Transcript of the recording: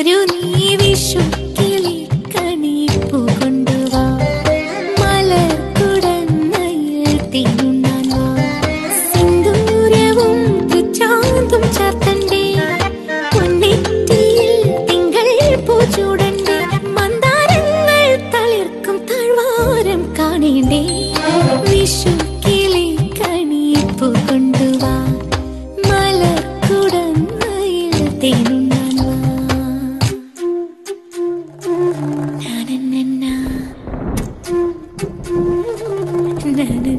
ഒരു നീ വിഷു കിളിക്കണി മലർ കുടന്നയിൽ തീരുണ്ണാ തിങ്കൾ മന്ദാരങ്ങൾ തളിർക്കും കാണേണ്ടേ. ne ne